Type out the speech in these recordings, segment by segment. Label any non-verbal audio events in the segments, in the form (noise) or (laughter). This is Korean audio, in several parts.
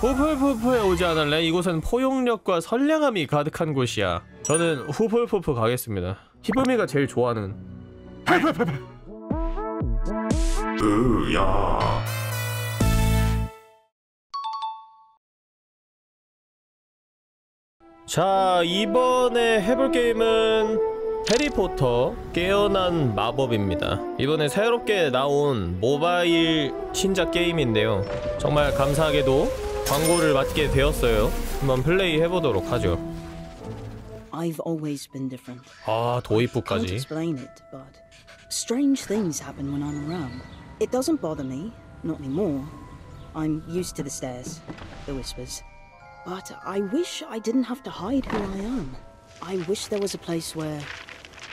후풀푸프에 오지 않을래? 이곳은 포용력과 선량함이 가득한 곳이야. 저는 후풀푸프 가겠습니다. 히브미가 제일 좋아하는. 으야. 자 이번에 해볼 게임은 해리포터 깨어난 마법입니다. 이번에 새롭게 나온 모바일 신작 게임인데요. 정말 감사하게도 광고를 받게 되었어요 한번 플레이 해보도록 하죠 I've always been different. 아 Can't 도입부까지 explain it, but strange things happen when I'm around. It doesn't bother me, not anymore. I'm used to the stares, the whispers. But I wish I didn't have to hide who I am. I wish there was a place where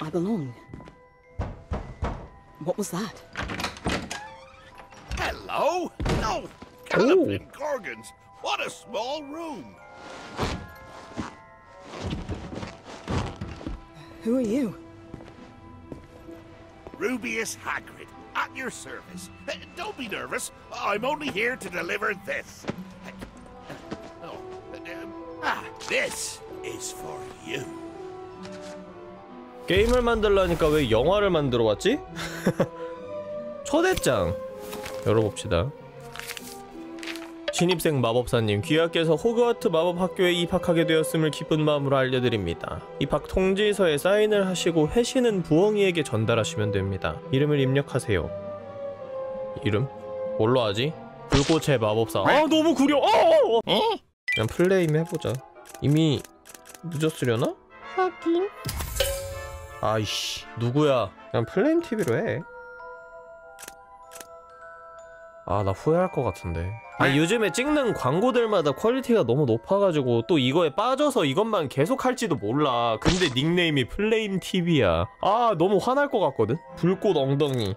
I belong. What was that? Hello? Oh, Galloping Gorgons! What a small room! Who are you? Rubius Hagrid, at your service. Uh, Don't be nervous. I'm only here to deliver this. Uh, Oh, uh, um, ah, this is for you. 게임을 만들라니까 왜 영화를 만들어 왔지? (laughs) 초대장 열어봅시다 신입생 마법사님 귀하께서 호그와트 마법학교에 입학하게 되었음을 기쁜 마음으로 알려드립니다 입학 통지서에 사인을 하시고 회신은 부엉이에게 전달하시면 됩니다 이름을 입력하세요 이름? 뭘로 하지? 불꽃의 마법사 아 너무 구려 어! 그냥 플레임 해보자 이미 늦었으려나? 하긴 아이씨 누구야 그냥 Flame TV로 해. 아 나 후회할 것 같은데 아 요즘에 찍는 광고들마다 quality가 너무 높아가지고 또 이거에 빠져서 이것만 계속 할지도 몰라 근데 닉네임이 Flame TV야 아 너무 화날 것 같거든 불꽃 엉덩이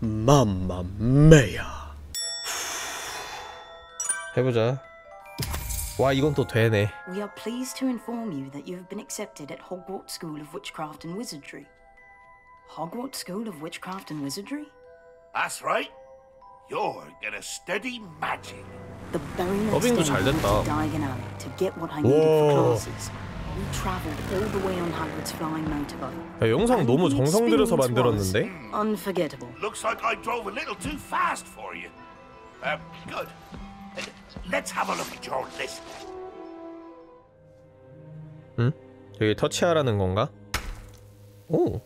맘마메야 해보자 와 이건 또 되네 We are pleased to inform you that you have been accepted at Hogwarts School of Witchcraft and Wizardry. Hogwarts School of Witchcraft and Wizardry? That's right. You're gonna study magic. The very next day 잘 I went to Diagon Alley to get what I needed for classes. We travelled all the way on Hagrid's flying motorbike. 야, 영상 너무 the 정성 들여서 만들었는데 Unforgettable. Looks like I drove a little too fast for you. Uh, good. Uh, Let's have a look at your list. 여기 터치하라는 건가? 오.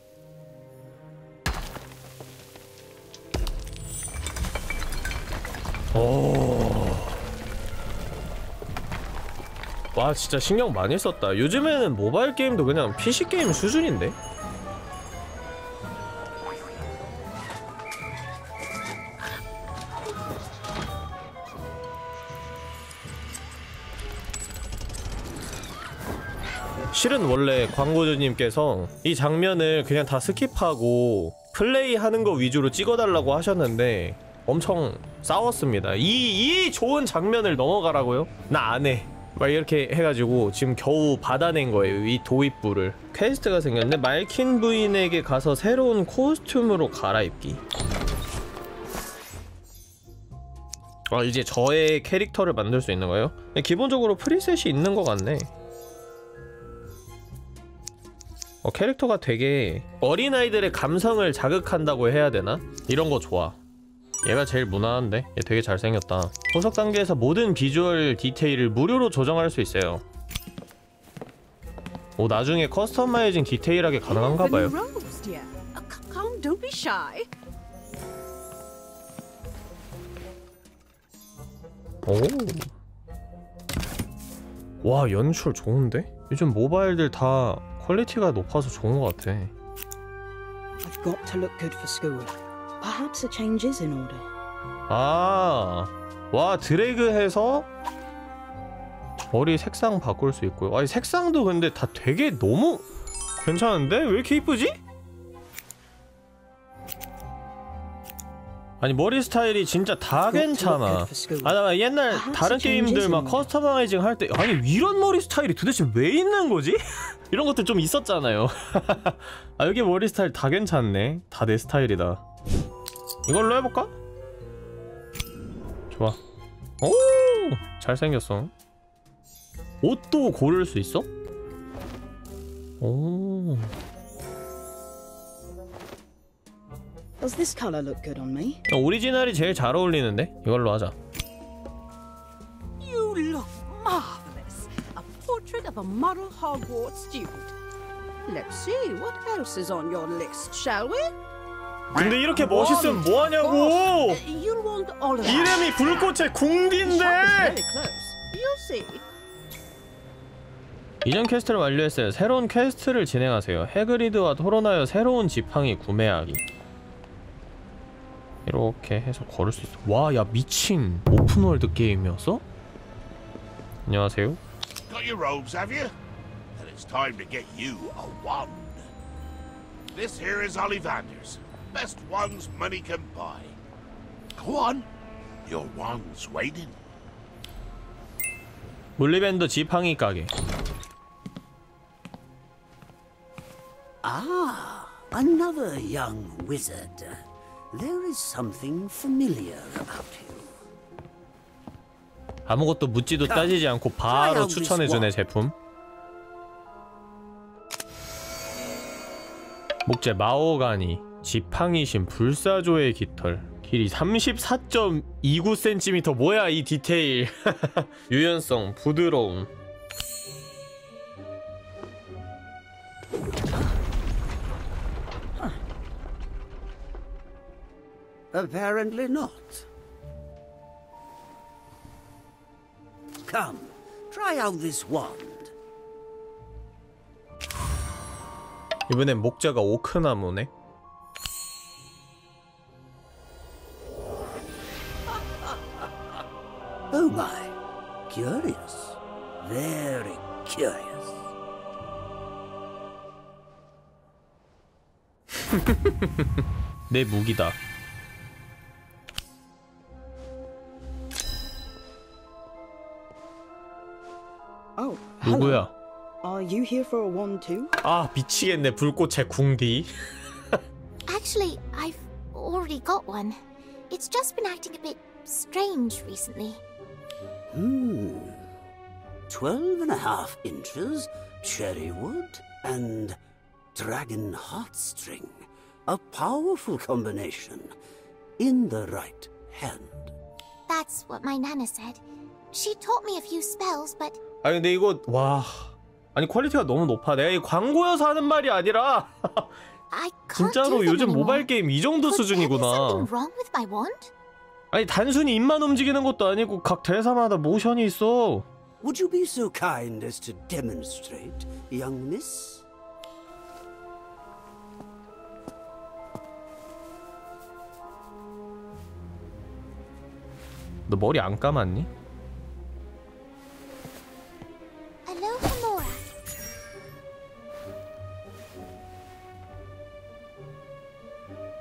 와 진짜 신경 많이 썼다. 요즘에는 모바일 게임도 그냥 PC 게임 수준인데? 실은 원래 광고주님께서 이 장면을 그냥 다 skip하고 플레이하는 거 위주로 찍어달라고 하셨는데 엄청 싸웠습니다. 이, 이 좋은 장면을 넘어가라고요? 나 안 해. 막 이렇게 해가지고 지금 겨우 받아낸 거예요. 이 도입부를. quest가 생겼는데 말킨 부인에게 가서 새로운 costume으로 갈아입기. 아 이제 저의 캐릭터를 만들 수 있는 거예요? 기본적으로 preset이 있는 것 같네. 어, 캐릭터가 되게 어린아이들의 감성을 자극한다고 해야 되나? 이런 거 좋아. 얘가 제일 무난한데? 얘 되게 잘생겼다. 후속 단계에서 모든 비주얼 디테일을 무료로 조정할 수 있어요. 오, 나중에 customizing 디테일하게 가능한가 봐요. Rose, dear. C- come, don't be shy. 오. 와, 연출 좋은데? 요즘 모바일들 다 quality가 높아서 좋은 것 같아. Perhaps a change is in order. 아, 와 드래그 해서 머리 색상 바꿀 수 있고요. 아니 색상도 근데 다 되게 너무 괜찮은데 왜 이렇게 이쁘지? 아니 머리 스타일이 진짜 다 괜찮아. 아, 나 옛날 다른 게임들 막 customizing 할 때 아니 이런 머리 스타일이 도대체 왜 있는 거지? (laughs) 이런 것들 좀 있었잖아요. (laughs) 아 여기 머리 스타일 다 괜찮네. 다 내 스타일이다. 이걸로 해볼까? 좋아 오 잘생겼어 옷도 고를 수 있어? 오 Does this colour look good on me? 오리지널이 제일 잘 어울리는데? 이걸로 하자 You look marvelous. A portrait of a model Hogwarts student. Let's see, what else is on your list, shall we? 근데 이렇게 멋있으면 뭐하냐고 어. 이름이 불꽃의 궁디인데. 이전 quest를 완료했어요 새로운 quest를 진행하세요 해그리드와 토론하여 새로운 지팡이 구매하기 이렇게 해서 걸을 수 있어 와 야 미친 오픈월드 게임이었어? 안녕하세요 Got your robes, have you? Then it's time to get you a wand. This here is Ollivander's. Best ones money can buy. Go on. Your wand's waiting. 물리밴드 지팡이 가게 Ah, another young wizard. There is something familiar about you. 아무것도 묻지도 따지지 않고 바로 추천해주네 제품 목재 마오가니 지팡이신 불사조의 깃털. 길이 34.29cm 뭐야 이 디테일. (laughs) 유연성 부드러움. Apparently not. Come, try out this wand. 이번엔 목재가 오크나무네 Oh my, curious. Very curious. (laughs) 내 무기다 Oh, hello. 누구야 Are you here for a wand too? 아 미치겠네 불꽃의 궁디 (laughs) Actually, I've already got one. It's just been acting a bit strange recently. Hmm. Twelve and a half inches, cherry wood, and dragon heartstring. A powerful combination. In the right hand. That's what my nana said. She taught me a few spells, but 아니 근데 이거 와 아니 quality가 너무 높아 내가 이 광고여서 하는 말이 아니라 진짜로 요즘. 모바일 게임 이 정도 수준이구나 아니 단순히 입만 움직이는 것도 아니고 각 대사마다 모션이 있어 Would you be so kind as to demonstrate, young miss? 너 머리 안 감았니?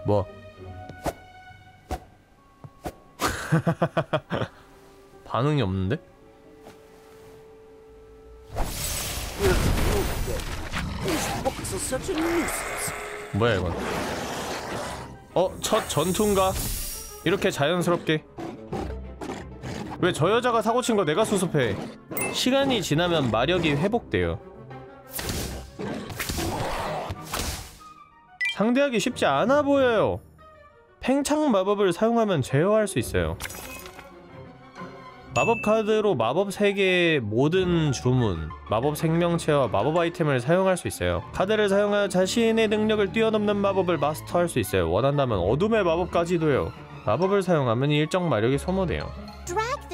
뭐? (laughs) 없는데? Such a nuisance. 뭐야 이건 어? 첫 전투인가? 이렇게 자연스럽게 왜 저 여자가 사고친 거 내가 수습해 시간이 지나면 마력이 회복돼요 상대하기 쉽지 않아 보여요 팽창 마법을 사용하면 제어할 수 있어요 마법 카드로 마법 세계의 모든 주문, 마법 생명체와 마법 아이템을 사용할 수 있어요. 카드를 사용하여 자신의 능력을 뛰어넘는 마법을 마스터할 수 있어요. 원한다면 어둠의 마법까지도요. 마법을 사용하면 일정 마력이 소모돼요. Drag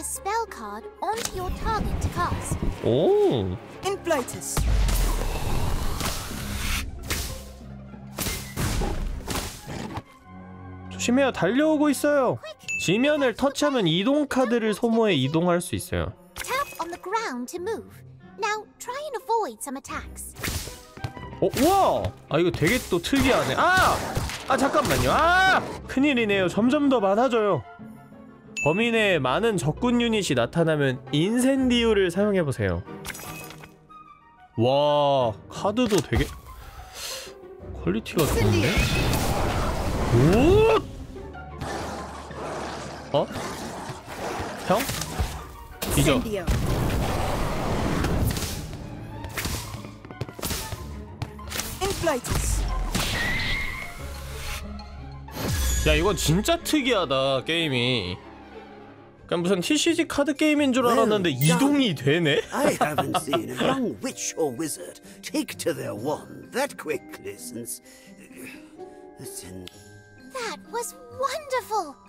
조심해요. 달려오고 있어요. 지면을 터치하면 이동 카드를 소모해 이동할 수 있어요. Tap on the ground to move. Now try and avoid some attacks. 어, 우와! 아 이거 되게 또 특이하네. 아! 아 잠깐만요. 아! 큰일이네요. 점점 더 많아져요. 내에 많은 적군 유닛이 나타나면 인센디우를 사용해 보세요. 와, 카드도 되게 quality가 좋은데? 오! 어? 형? 뒤져. 야 이건 진짜 특이하다 게임이. 그냥 무슨 TCG 카드 게임인 줄 알았는데 이동이 되네? I haven't seen a young witch or wizard take to their wand that quickly since. since That was wonderful.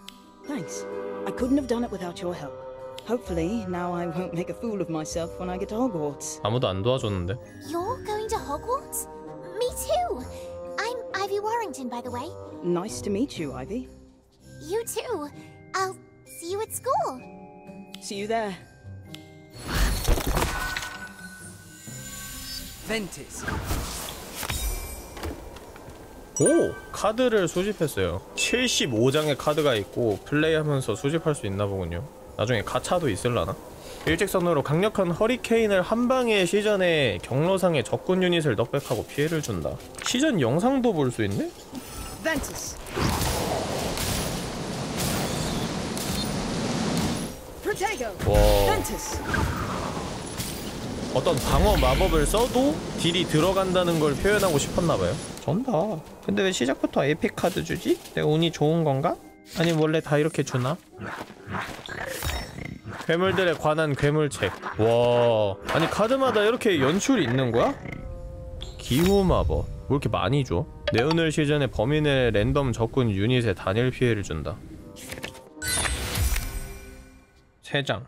Thanks. I couldn't have done it without your help. Hopefully, now I won't make a fool of myself when I get to Hogwarts. 아무도 안 도와줬는데. You're going to Hogwarts? Me too. I'm Ivy Warrington, by the way. Nice to meet you, Ivy. You too. I'll see you at school. See you there. Ventus. 오! 카드를 수집했어요. 75장의 카드가 있고 플레이하면서 수집할 수 있나 보군요. 나중에 가차도 있을라나? 일직선으로 강력한 허리케인을 한 방에 시전에 경로상의 적군 유닛을 넉백하고 피해를 준다. 시전 영상도 볼 수 있네? Protego. 와 Ventus. 어떤 방어 마법을 써도 딜이 들어간다는 걸 표현하고 싶었나봐요. 전다. 근데 왜 시작부터 epic 카드 주지? 내가 운이 좋은 건가? 아니 원래 다 이렇게 주나? 괴물들에 관한 괴물책. 와, 아니 카드마다 이렇게 연출이 있는 거야? 기후 마법. 뭐 이렇게 많이 줘? 네오늘 시즌에 범인의 랜덤 적군 유닛에 단일 피해를 준다. 세 장.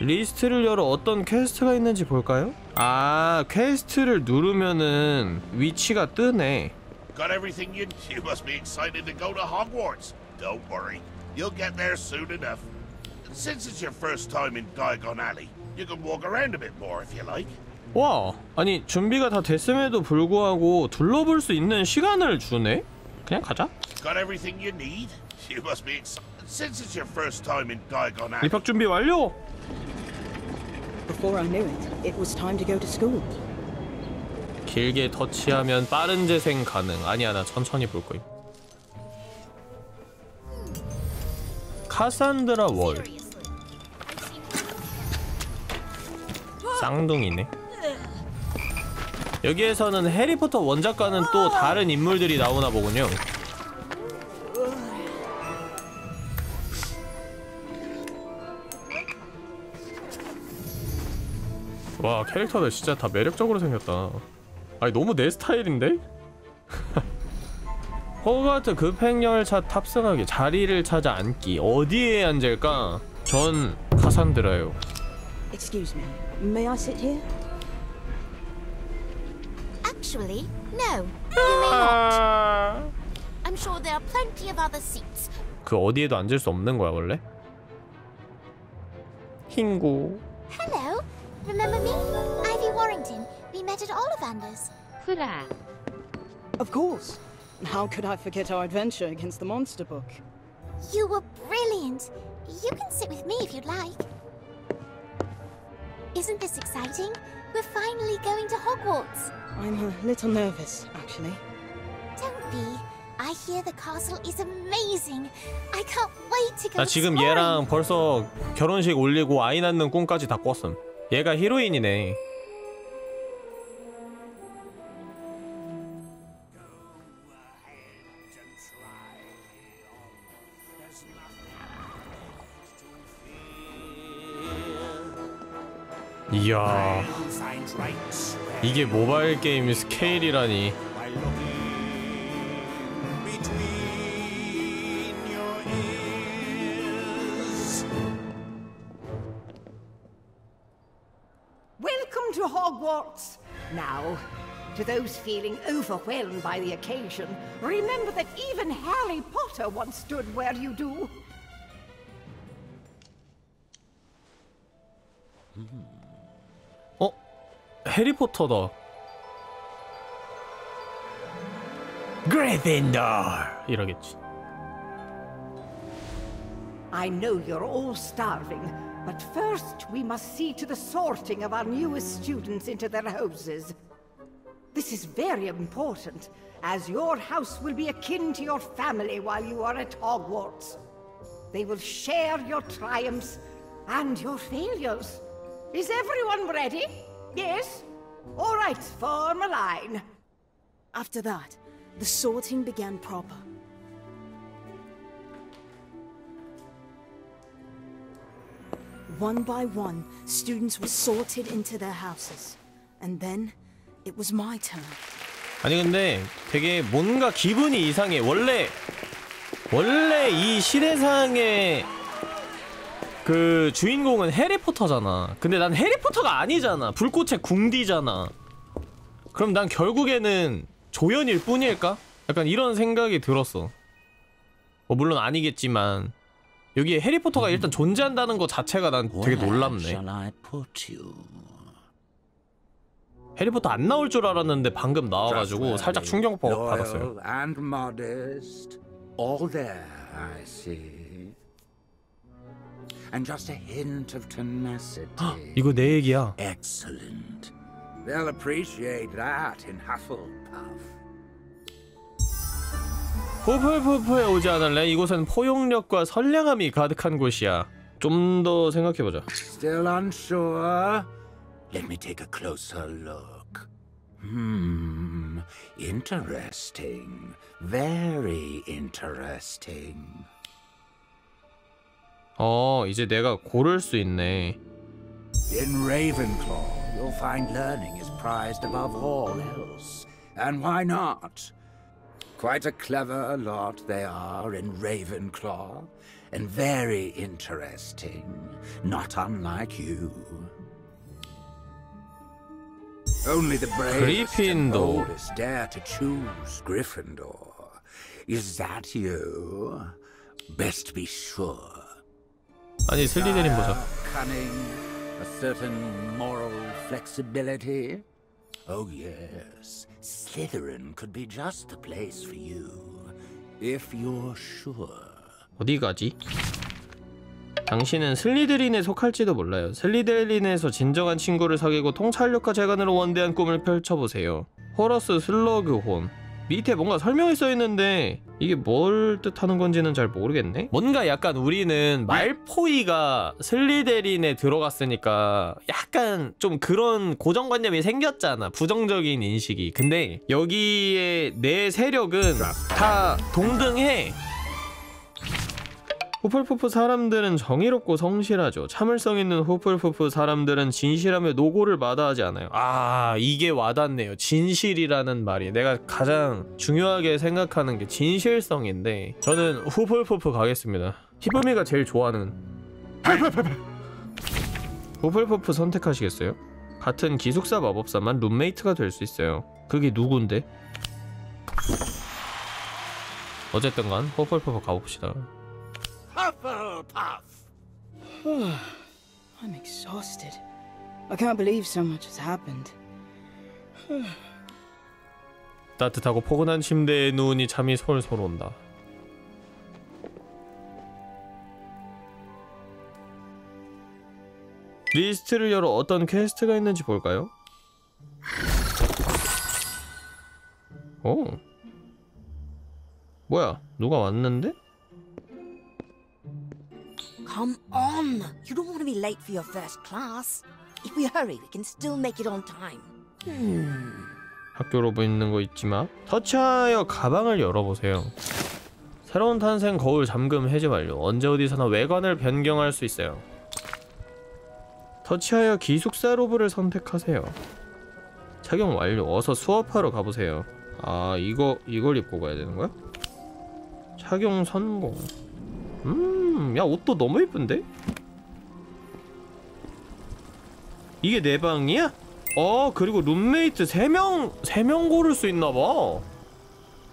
리스트를 열어 어떤 퀘스트가 있는지 볼까요? 아, 퀘스트를 누르면은 위치가 뜨네. Got everything you You must be excited to go to Hogwarts. Don't worry, you'll get there soon enough. Since it's your first time in Diagon Alley, you can walk around a bit more if you like. 와, 아니 준비가 다 됐음에도 불구하고 둘러볼 수 있는 시간을 주네? 그냥 가자. Got everything you need? You must be excited. Since it's your first time in Diagon Alley, 입학 준비 완료. Before I knew it, it was time to go to school. 길게 터치하면 빠른 재생 가능. 아니야, 나 천천히 볼 거임. 카산드라 월. 쌍둥이네. 여기에서는 해리포터 원작과는 또 다른 인물들이 나오나 보군요. 와 캐릭터들 진짜 다 매력적으로 생겼다. 아니 너무 내 스타일인데? 호가트 급행열차 탑승하기 자리를 찾아 앉기 어디에 앉을까? 전 카산드라요. Excuse me, may I sit here? Actually, no. You may not. I'm sure there are plenty of other seats. 그 어디에도 앉을 수 없는 거야 원래? 흰구. Hello. Remember me? Ivy Warrington. We met at Ollivander's. Of course. How could I forget our adventure against the monster book? You were brilliant. You can sit with me if you'd like. Isn't this exciting? We're finally going to Hogwarts. I'm a little nervous, actually. Don't be. I hear the castle is amazing. I can't wait to go. 나 지금 exploring. 얘랑 벌써 결혼식 올리고 아이 낳는 꿈까지 다 꿨음. 얘가 히로인이네. 이야 이게 모바일 게임 스케일이라니 Now, to those feeling overwhelmed by the occasion, remember that even Harry Potter once stood where you do. 어? 해리포터다 그리핀더 이러겠지 I know you're all starving, but first we must see to the sorting of our newest students into their houses. This is very important, as your house will be akin to your family while you are at Hogwarts. They will share your triumphs and your failures. Is everyone ready? Yes? All right, form a line. After that, the sorting began proper. One by one, students were sorted into their houses. And then, it was my turn. 아니 근데 되게 뭔가 기분이 이상해. 원래 원래 이 시대상의 그 주인공은 해리포터잖아. 근데 난 해리포터가 아니잖아. 불꽃의 궁디잖아. 그럼 난 결국에는 조연일 뿐일까? 약간 이런 생각이 들었어. 뭐 물론 아니겠지만 여기에 해리포터가 일단 존재한다는 것 자체가 난 되게 놀랍네. 해리포터 안 나올 줄 알았는데 방금 나와가지고 살짝 충격 받았어요. And just a hint of tenacity. 이거 내 얘기야. Excellent. They'll appreciate that in Hufflepuff. 후플푸프에 오지 않을래? 이곳은 포용력과 선량함이 가득한 곳이야. 좀 더 생각해보자. Still unsure? Let me take a closer look. Hmm, interesting. Very interesting. 어, 이제 내가 고를 수 있네. In Ravenclaw, you'll find learning is prized above all else. And why not? Quite a clever lot they are in Ravenclaw, and very interesting, not unlike you. Only the bravest and Gryffindor. boldest dare to choose Gryffindor. Is that you? Best be sure. 아니, 슬리데린 보자. Cunning, a certain moral flexibility. Oh, yes. Slytherin could be just the place for you. If you're sure. 어디 가지? 당신은 슬리드린에 속할지도 몰라요. 슬리드린에서 진정한 친구를 사귀고 통찰력과 재간으로 원대한 꿈을 펼쳐보세요. 호러스 슬러그혼. 밑에 뭔가 설명이 써있는데 이게 뭘 뜻하는 건지는 잘 모르겠네. 뭔가 약간 우리는 말포이가 슬리데린에 들어갔으니까 약간 좀 그런 고정관념이 생겼잖아. 부정적인 인식이. 근데 여기에 내 세력은 다 동등해. 후플푸프 사람들은 정의롭고 성실하죠. 참을성 있는 후플푸프 사람들은 진실하며 노고를 마다하지 않아요. 아, 이게 와닿네요. 진실이라는 말이 내가 가장 중요하게 생각하는 게 진실성인데 저는 후플푸프 가겠습니다. 히브미가 제일 좋아하는 후플푸프 선택하시겠어요? 같은 기숙사 마법사만 룸메이트가 될 수 있어요. 그게 누군데? 어쨌든 간 후플푸프 가봅시다. Hufflepuff! I'm exhausted. I can't believe so much has happened. 따뜻하고 포근한 침대에 누우니 잠이 솔솔 온다. 리스트를 열어 어떤 quest가 있는지 볼까요? 오. 뭐야? 누가 왔는데? Come on! You don't want to be late for your first class. If we hurry, we can still make it on time. 학교로 보이는 거 잊지 마. 터치하여 가방을 열어보세요. 새로운 탄생 거울 잠금 해제 완료. 언제 어디서나 외관을 변경할 수 있어요. 터치하여 기숙사 로브를 선택하세요. 착용 완료. 어서 수업하러 가보세요. 아 이거 이걸 입고 가야 되는 거야? 착용 성공. 음, 야 옷도 너무 예쁜데? 이게 내 방이야? 어 그리고 룸메이트 3명 3명 고를 수 있나봐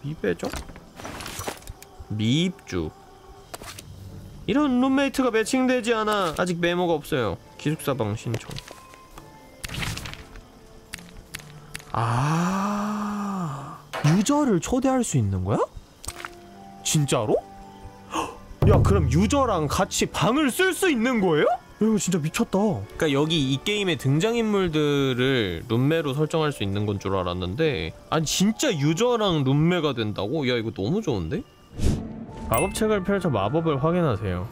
미배적? 미입주 이런 룸메이트가 매칭되지 않아 아직 메모가 없어요 기숙사방 신청 아 유저를 초대할 수 있는 거야? 진짜로? 야 그럼 유저랑 같이 방을 쓸 수 있는 거예요? 야, 이거 진짜 미쳤다. 그러니까 여기 이 게임의 등장인물들을 룸메로 설정할 수 있는 건 줄 알았는데 아니 진짜 유저랑 룸메가 된다고? 야 이거 너무 좋은데? 마법책을 펼쳐 마법을 확인하세요.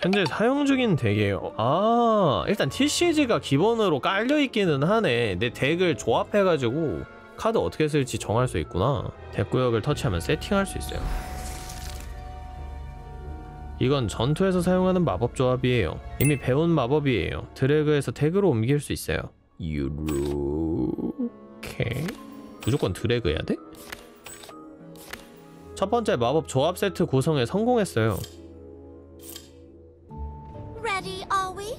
현재 사용 중인 덱이에요. 아, 일단 TCG가 기본으로 깔려있기는 하네. 내 덱을 조합해가지고 카드 어떻게 쓸지 정할 수 있구나. 덱 구역을 터치하면 세팅할 수 있어요. 이건 전투에서 사용하는 마법 조합이에요. 이미 배운 마법이에요. 드래그해서 덱으로 옮길 수 있어요. 요렇게 무조건 드래그 해야 돼? 첫 번째 마법 조합 세트 구성에 성공했어요. Ready, are we?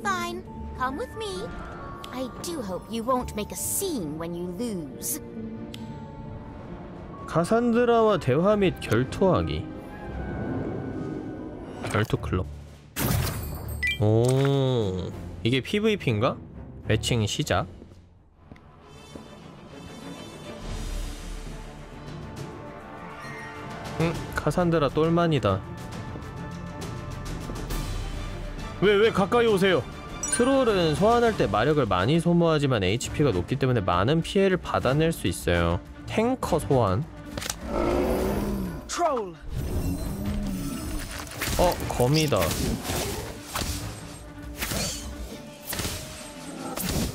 Fine. Come with me. I do hope you won't make a scene when you lose. 카산드라와 대화 및 결투하기. 결투 클럽. 오, 이게 PVP인가? 매칭 시작. 응, 카산드라 똘만이다. 왜, 왜 가까이 오세요? 트롤은 소환할 때 마력을 많이 소모하지만 HP가 높기 때문에 많은 피해를 받아낼 수 있어요. 탱커 소환. Troll! 어, 거미다.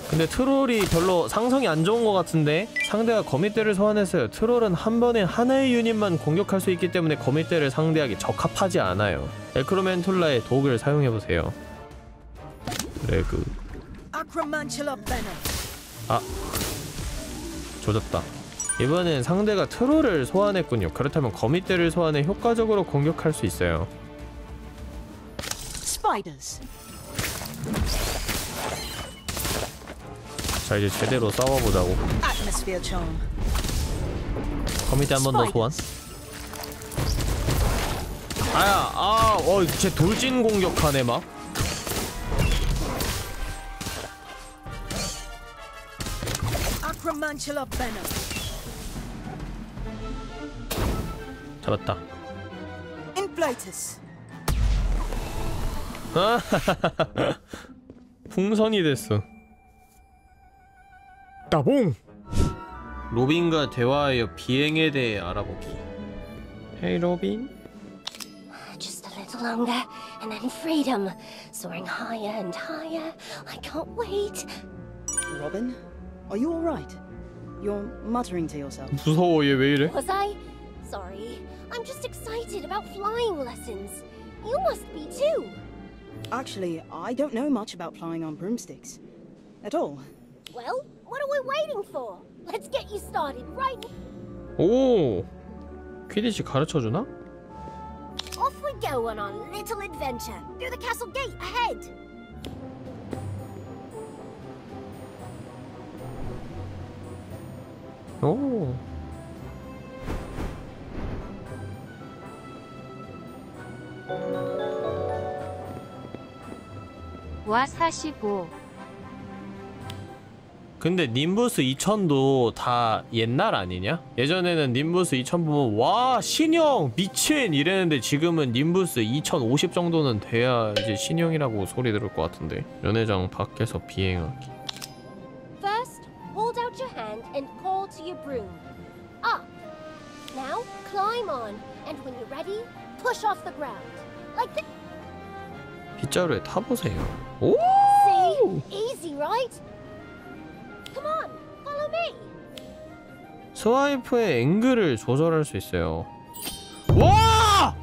근데 트롤이 별로 상성이 안 좋은 것 같은데 상대가 거미떼를 소환했어요. 트롤은 한 번에 하나의 유닛만 공격할 수 있기 때문에 거미떼를 상대하기 적합하지 않아요. 에크로멘툴라의 독을 사용해보세요. venom. 아 조졌다. 이번엔 상대가 트롤을 소환했군요. 그렇다면 거미떼를 소환해 효과적으로 공격할 수 있어요. Spiders. 자 이제 제대로 싸워보자고. Atmosphere charm. 거미대 한번 더 소환. 아야, 아, 어, 쟤 돌진 공격하네 막. Acromantula venom. 잡았다. Inflatus. 풍선이 됐어. 따봉. 로빈과 대화하여 비행에 대해 알아보기. 헤이 로빈. Just a little longer, and then freedom. Soaring higher and higher. I can't wait. Robin, are you alright? You're muttering to yourself. 무서워 얘 왜 이래? Was I? Sorry. I'm just excited about flying lessons. You must be too. Actually, I don't know much about flying on broomsticks. At all. Well, what are we waiting for? Let's get you started right 오. 퀴디치 가르쳐 주나? Off we go on our little adventure through the castle gate ahead. 오. 와 45. 근데 님부스 2000도 다 옛날 아니냐? 예전에는 님부스 2000 보면 와 신형 미친 이랬는데 지금은 님부스 2050 정도는 돼야 이제 신형이라고 소리 들을 것 같은데 연회장 밖에서 비행하기 First, hold out your hand and call to your broom. Up. Now, climb on, and when you're ready, push off the ground. Like this. 빗자루에 타보세요 오! 스와이프의 앵글을 조절할 수 있어요 와!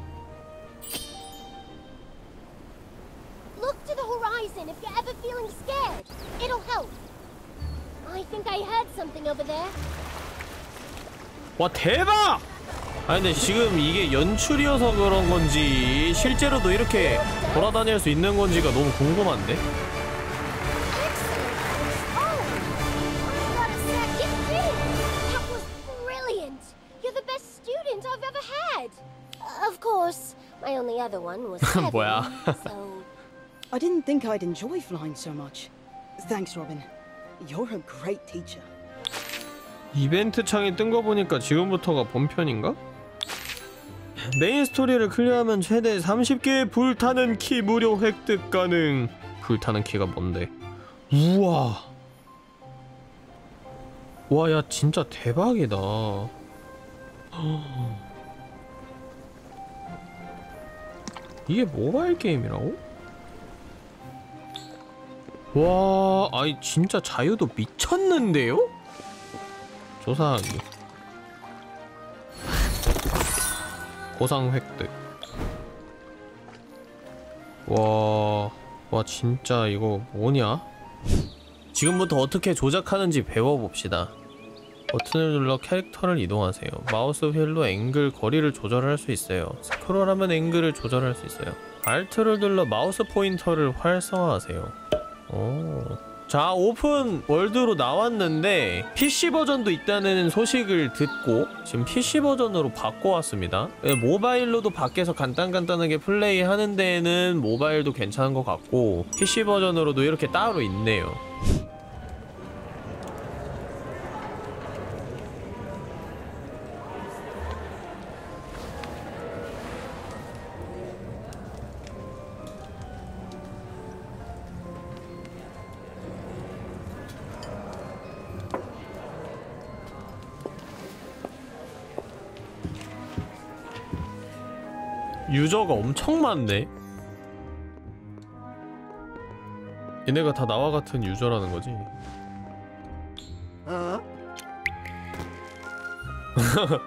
와 대박! 아 근데 지금 이게 연출이어서 그런 건지 실제로도 이렇게 돌아다닐 수 있는 건지가 너무 궁금한데? Oh, 뭐야? I didn't think I'd enjoy flying so much. Thanks, Robin. You're a great teacher. 이벤트 창이 뜬 거 보니까 지금부터가 본편인가? 메인 스토리를 클리어하면 최대 30개의 불타는 키 무료 획득 가능. 불타는 키가 뭔데? 우와. 와 야 진짜 대박이다. (gasps) 이게 모바일 게임이라고? 와 아니 진짜 자유도 미쳤는데요? 조사하기. 보상 획득. 와, 와 진짜 이거 뭐냐? 지금부터 어떻게 조작하는지 배워봅시다. 버튼을 눌러 캐릭터를 이동하세요. 마우스 휠로 앵글, 거리를 조절할 수 있어요. 스크롤하면 앵글을 조절할 수 있어요. Alt를 눌러 마우스 포인터를 활성화하세요. 오. 자, 오픈 월드로 나왔는데 PC 버전도 있다는 소식을 듣고 지금 PC 버전으로 바꿔왔습니다. 예, 모바일로도 밖에서 간단간단하게 플레이하는 데에는 모바일도 괜찮은 것 같고 PC 버전으로도 이렇게 따로 있네요. 유저가 엄청 많네. 얘네가 다 나와 같은 유저라는 거지. (laughs)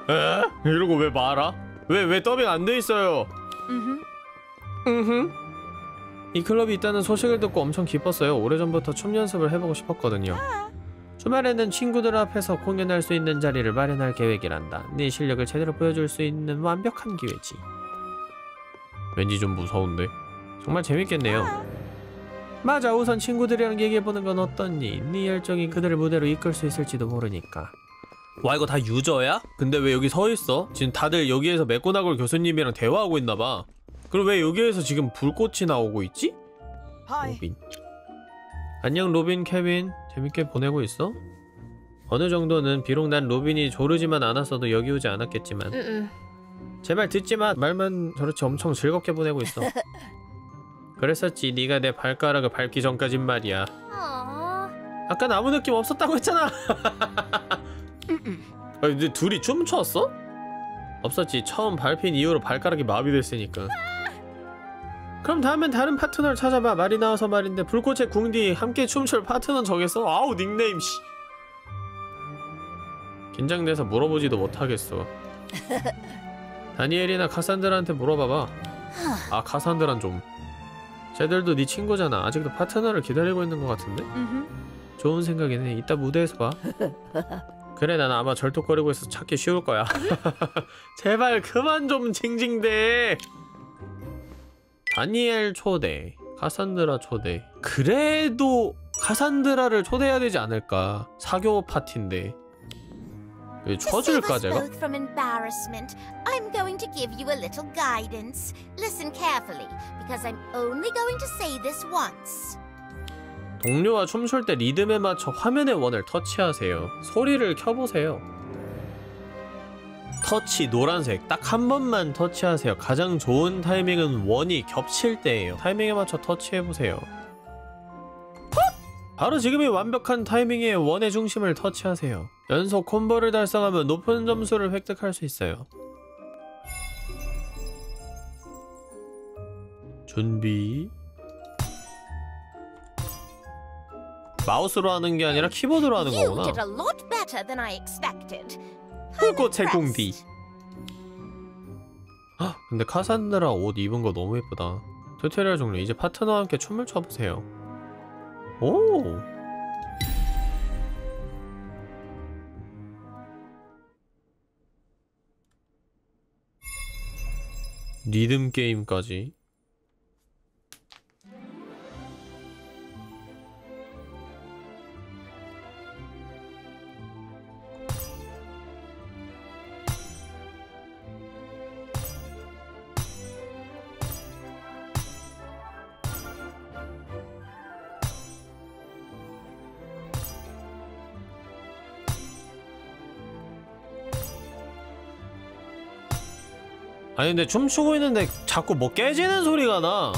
에? 이러고 왜 말아? 왜 왜 더빙 안 돼 있어요? 음흠. 이 클럽이 있다는 소식을 듣고 엄청 기뻤어요. 오래전부터 춤 연습을 해보고 싶었거든요. 주말에는 친구들 앞에서 공연할 수 있는 자리를 마련할 계획이란다. 네 실력을 제대로 보여줄 수 있는 완벽한 기회지. 왠지 좀 무서운데? 정말 재밌겠네요. 맞아 우선 친구들이랑 얘기해보는 건 어떻니? 네 열정이 그들을 무대로 이끌 수 있을지도 모르니까. 와 이거 다 유저야? 근데 왜 여기 서있어? 지금 다들 여기에서 맥고나걸 교수님이랑 대화하고 있나봐. 그럼 왜 여기에서 지금 불꽃이 나오고 있지? 로빈. 안녕 로빈 케빈. 재밌게 보내고 있어? 어느 정도는 비록 난 로빈이 조르지만 않았어도 여기 오지 않았겠지만 제발 듣지마 말만 저렇게 엄청 즐겁게 보내고 있어. (laughs) 그랬었지. 네가 내 발가락을 밟기 전까진 말이야. Aww. 아까 아무 느낌 없었다고 했잖아. (laughs) 아 근데 둘이 춤췄어? 없었지. 처음 밟힌 이후로 발가락이 마비됐으니까. 그럼 다음엔 다른 파트너를 찾아봐. 말이 나와서 말인데 불꽃의 궁디 함께 춤출 파트너 정했어? 아우 닉네임 씨. 긴장돼서 물어보지도 못하겠어 (laughs) 다니엘이나 카산드라한테 물어봐봐. 아 카산드란 좀. 쟤들도 네 친구잖아. 아직도 파트너를 기다리고 있는 것 같은데? 좋은 생각이네. 이따 무대에서 봐. (laughs) 그래 난 아마 절뚝거리고 있어서 찾기 쉬울 거야. (laughs) 제발 그만 좀 징징대. 다니엘 초대 카산드라 초대. 그래도 카산드라를 초대해야 되지 않을까? 사교 파티인데. 쳐줄까 제가? Going to give you a little guidance. Listen carefully, because I'm only going to say this once. 동료와 춤출 때 리듬에 맞춰 화면의 원을 터치하세요. 소리를 켜보세요. 터치 노란색 딱 한 번만 터치하세요. 가장 좋은 타이밍은 원이 겹칠 때예요. 타이밍에 맞춰 터치해보세요. 바로 지금이 완벽한 타이밍에 원의 중심을 터치하세요. 연속 콤보를 달성하면 높은 점수를 획득할 수 있어요. 준비 마우스로 하는 게 아니라 키보드로 하는 거구나. 궁디. impressed. 헉, 근데 카산드라 옷 입은 거 너무 예쁘다. 튜토리얼 종료. 이제 파트너와 함께 춤을 춰보세요. 오. 리듬 게임까지. 아니 근데 춤추고 있는데 자꾸 뭐 깨지는 소리가 나.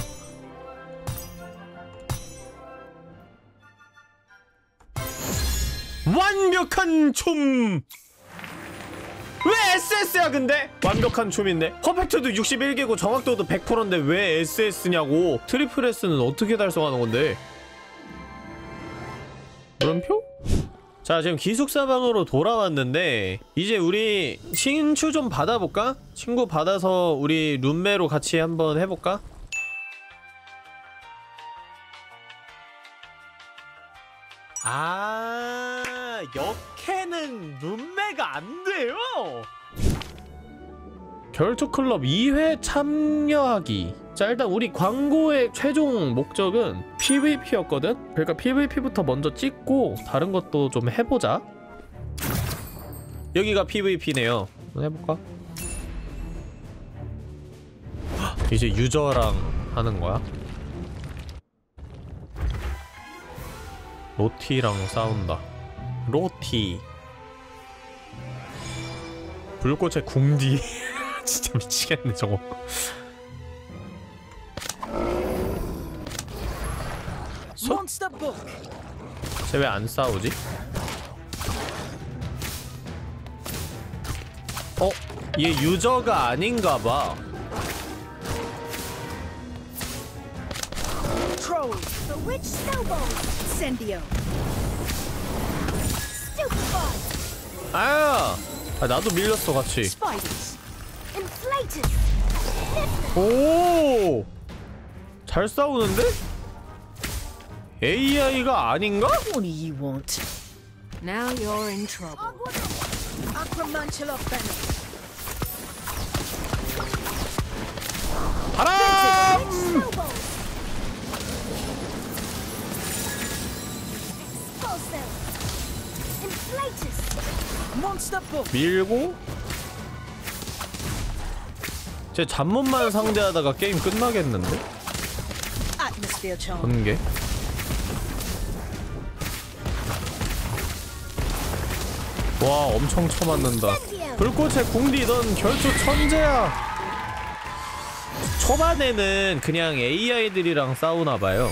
완벽한 춤. 왜 SS야 근데? 완벽한 춤인데 퍼펙트도 61개고 정확도도 100%인데 왜 SS냐고 트리플 S는 어떻게 달성하는 건데 물음표? 자 지금 기숙사 방으로 돌아왔는데 이제 우리 친추 좀 받아볼까? 친구 받아서 우리 룸메로 같이 한번 해볼까? 아 역해는 룸메가 안 돼요? 결투 클럽 2회 참여하기 자 일단 우리 광고의 최종 목적은 PVP였거든? 그러니까 PVP부터 먼저 찍고 다른 것도 좀 해보자 여기가 PVP네요 해볼까? 헉, (gasps) 이제 유저랑 하는 거야? 로티랑 싸운다 로티 불꽃의 궁디 (laughs) 진짜 미치겠네 저거 Monster book. 쟤왜안 싸우지? 어? 얘 유저가 아닌가봐. Stupid ball. 아야 아, 나도 밀렸어 같이. 오! 잘 싸우는데? AI가 아닌가? What do you want? Now you're in trouble. 바람! 밀고 제 잡문만 상대하다가 게임 끝나겠는데? 번개 와 엄청 쳐맞는다 불꽃의 궁디 넌 결투 천재야 초반에는 그냥 AI들이랑 싸우나봐요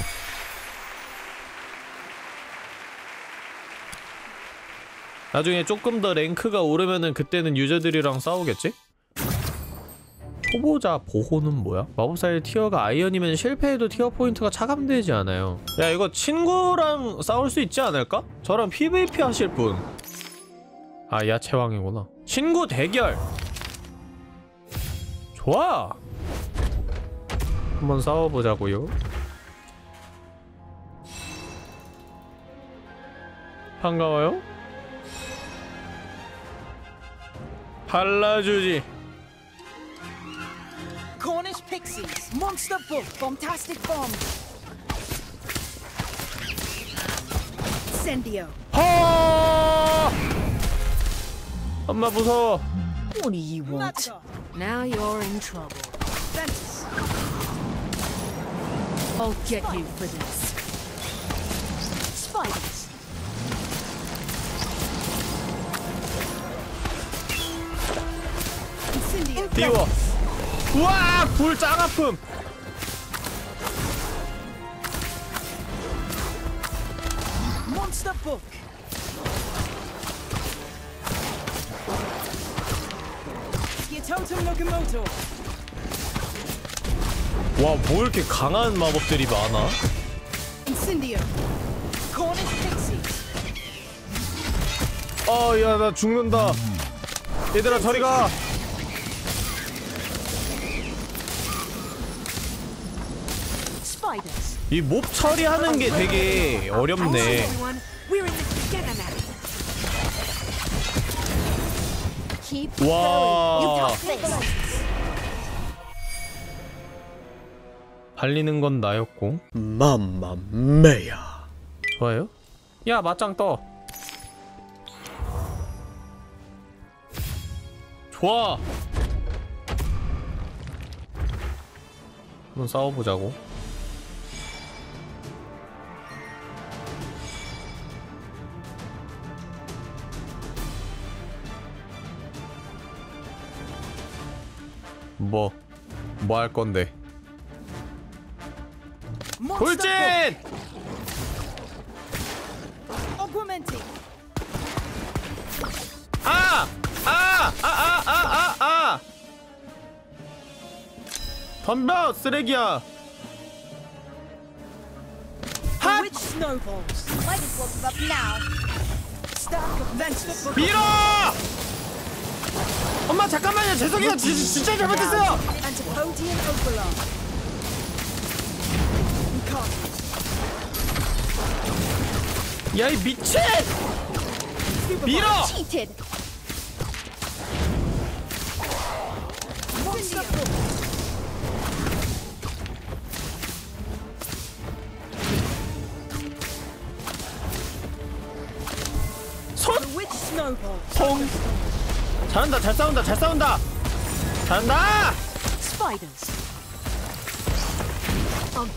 나중에 조금 더 랭크가 오르면은 그때는 유저들이랑 싸우겠지? 초보자 보호는 뭐야? 마법사의 티어가 아이언이면 실패해도 티어 포인트가 차감되지 않아요 야 이거 친구랑 싸울 수 있지 않을까? 저랑 PVP 하실 분 아, 야채왕이구나. 친구 대결! 좋아! 한번 싸워보자고요. 반가워요? 발라주지. Cornish pixies. Monster book. Bombastic bomb. Incendio. 하! 엄마 무서워. What do you want? Now you're in trouble. Ventus. I'll get you for this. Spiders. Incendio. 띄워. 우와! 불 짱 아픔! Monster book. 와, 뭐 이렇게 강한 마법들이 많아? 아, 야, 나 죽는다. 얘들아, 저리 가! 이 몹 처리하는 게 되게 어렵네. 와. 발리는 건 나였고. 맘마메야. 좋아요? 야, 맞짱 떠. 좋아. 한번 싸워보자고. 뭐, 뭐 할 건데. 돌진! 아! 아! 아! 아! 아! 아! 아! 덤벼! 쓰레기야! 핫! 밀어! 엄마 잠깐만요 죄송해요 지, 진짜 잘못했어요. Incarcerate. 야이 미친! 밀어! 잘 싸운다 잘 싸운다 잘한다.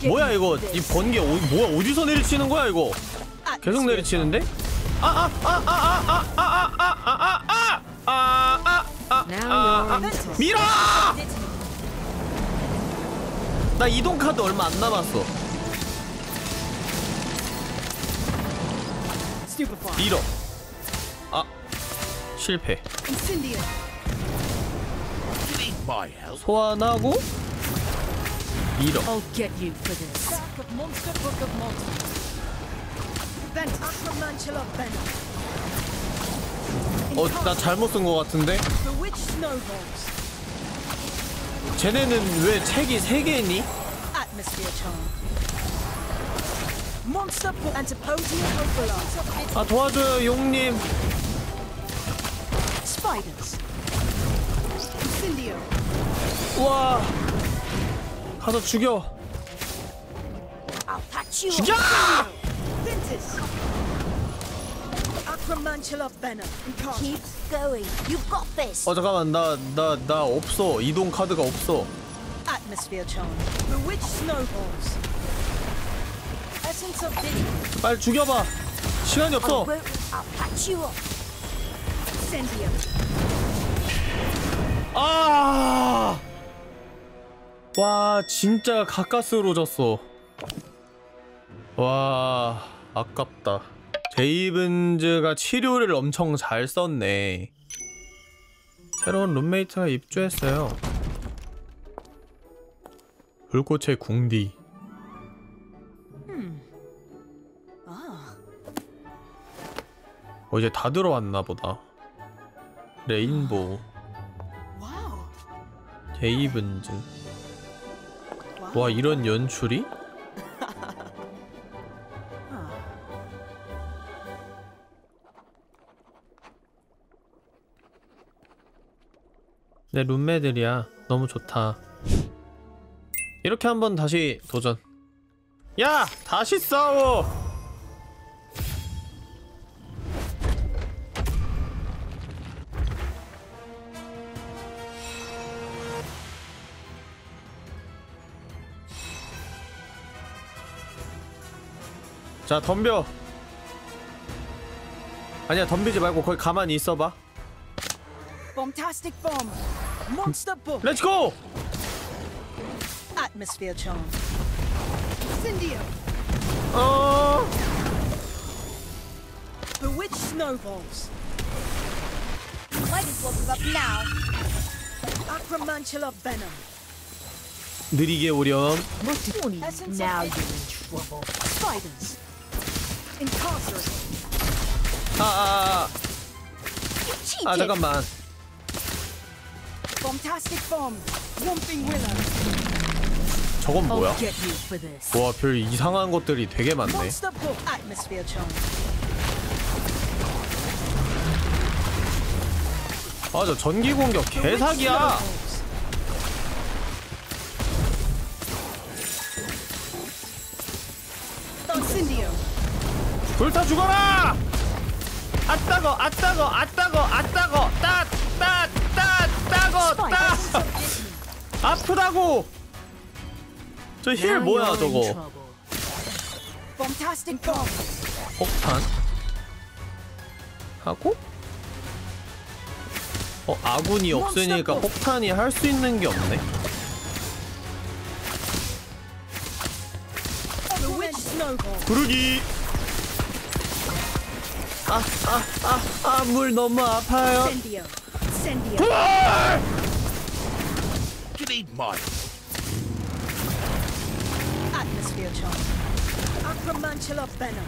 뭐야 이거 이 번개 어, 뭐야 어디서 내리치는 거야 이거 계속 내리치는데 아, 아 아 아 아 아 아 아 아 아 아아아아아 밀어 나 이동 카드 얼마 안 남았어. 밀어 아 실패. 소환하고 밀어. 어, 나 잘못 쓴 것 같은데? 쟤네는 왜 책이 세 개니? 아 도와줘요 용님. 우와. 가서 죽여. 죽여! 어 잠깐만. 나 나 나 없어. 이동 카드가 없어. 빨리 죽여봐. 시간이 없어. 아! 와 진짜 가까스로 졌어. 와 아깝다. 제이븐즈가 치료를 엄청 잘 썼네. 새로운 룸메이트가 입주했어요. 불꽃의 궁디. 어 이제 다 들어왔나 보다 레인보우 Wow. 제이븐즈 와 이런 연출이? 내 룸메들이야 너무 좋다 이렇게 한번 다시 도전 야! 다시 싸워! 자 덤벼 아니야 덤비지 말고 거기 가만히 있어봐 Bombastic Bomb. Monster Book. 렛츠고! Atmosphere Charm. Incendiary. 어... The Witch Snowballs. Might as well give up now. Acromantula Venom. 느리게 오렴 now you're in trouble. Spiders. Incarcerate. 아아아 Cheated. 아, 잠깐만. 저건 뭐야? 와 별 이상한 것들이 되게 많네. 아 저 전기 공격 개사기야. 불타 죽어라! 아 따거 아 따거 아 따거 아 따거 따따따 따거 따! (laughs) 아프다고! 저 힐 뭐야 저거. 폭탄? 하고? 어 아군이 없으니까 폭탄이 할 수 있는 게 없네. 구르기 아아아아물 너무 아파요 Incendio. Incendio! You need mine. Atmosphere charm. Acromantula venom.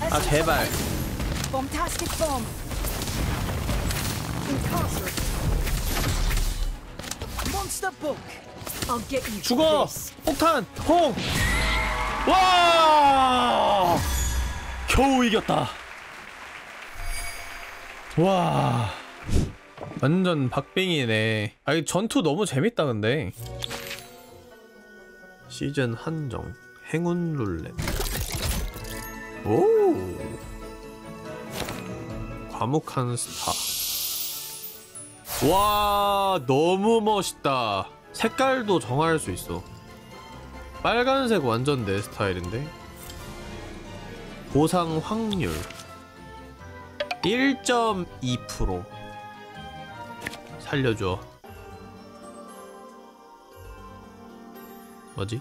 아 제발 Bombastic bomb. Incarcerate. Monster book. I'll get you. 죽어. 폭탄 홍 와! 겨우 이겼다. 와. 완전 박빙이네. 아, 이 전투 너무 재밌다, 근데. 시즌 한정. 행운 룰렛. 오! 과묵한 스타. 와, 너무 멋있다. 색깔도 정할 수 있어. 빨간색 완전 내 스타일인데 보상 확률 1.2% 살려줘 뭐지?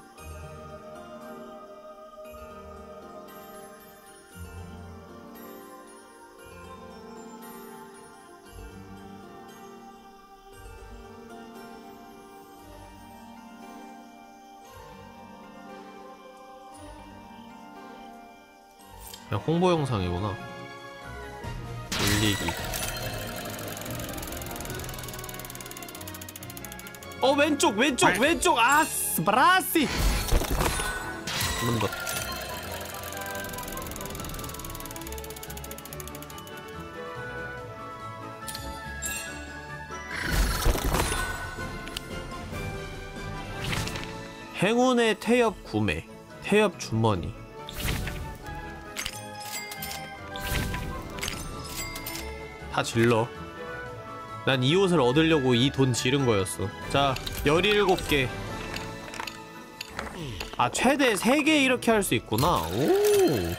그냥 홍보 영상이구나. 올리기. 어 왼쪽 왼쪽 왼쪽 아스 브라시. 한번 더. 행운의 태엽 구매, 태엽 주머니. 다 질러. 난 이 옷을 얻으려고 이 돈 지른 거였어. 자, 17개. 아, 최대 3개 이렇게 할 수 있구나. 오.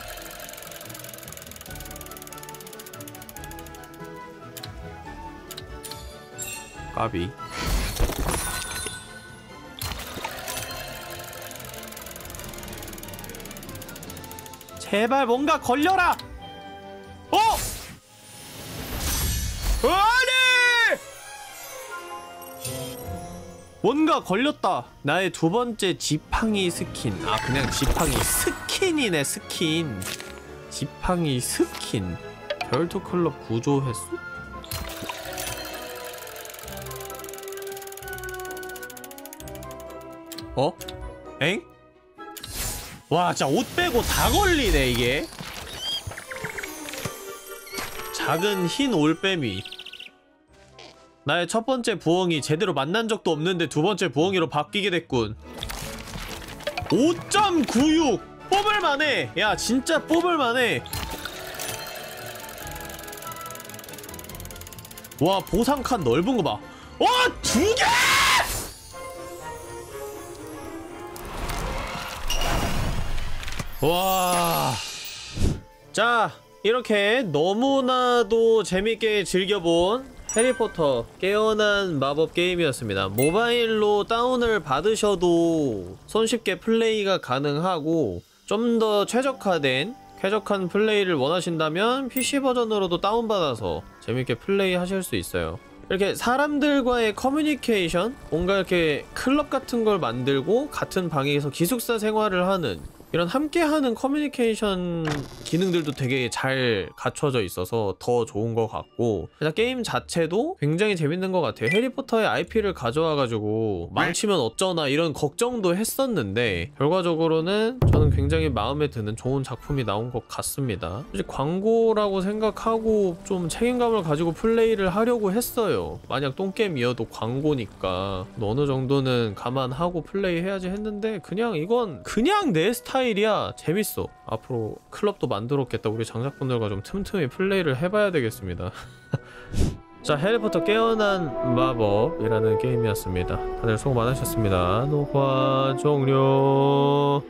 까비. 제발 뭔가 걸려라! 아니! 뭔가 걸렸다. 나의 두 번째 지팡이 스킨. 아, 그냥 지팡이 스킨이네, 스킨. 지팡이 스킨. 별투 클럽 구조 횟수? 어? 엥? 와, 진짜 옷 빼고 다 걸리네, 이게. 작은 흰 올빼미. 나의 첫 번째 부엉이 제대로 만난 적도 없는데 두 번째 부엉이로 바뀌게 됐군. 5.96 뽑을만해! 야 진짜 뽑을만해! 와 보상칸 넓은 거봐. 와 두 개! 와. 자, 이렇게 너무나도 재밌게 즐겨본 해리포터 깨어난 마법 게임이었습니다. 모바일로 다운을 받으셔도 손쉽게 플레이가 가능하고 좀 더 최적화된 쾌적한 플레이를 원하신다면 PC 버전으로도 다운받아서 재밌게 플레이 하실 수 있어요. 이렇게 사람들과의 커뮤니케이션, 뭔가 이렇게 클럽 같은 걸 만들고 같은 방에서 기숙사 생활을 하는 이런 함께하는 커뮤니케이션 기능들도 되게 잘 갖춰져 있어서 더 좋은 것 같고 그냥 게임 자체도 굉장히 재밌는 것 같아요. 해리포터의 IP를 가져와가지고 망치면 어쩌나 이런 걱정도 했었는데 결과적으로는 저는 굉장히 마음에 드는 좋은 작품이 나온 것 같습니다. 이제 광고라고 생각하고 좀 책임감을 가지고 플레이를 하려고 했어요. 만약 똥게임이어도 광고니까. 어느 정도는 감안하고 플레이해야지 했는데 그냥 이건 그냥 내 스타일 스타일이야. 재밌어. 앞으로 클럽도 만들었겠다. 우리 장작분들과 좀 틈틈이 플레이를 해봐야 되겠습니다. (laughs) 자 해리포터 깨어난 마법이라는 게임이었습니다. 다들 수고 많으셨습니다. 녹화 종료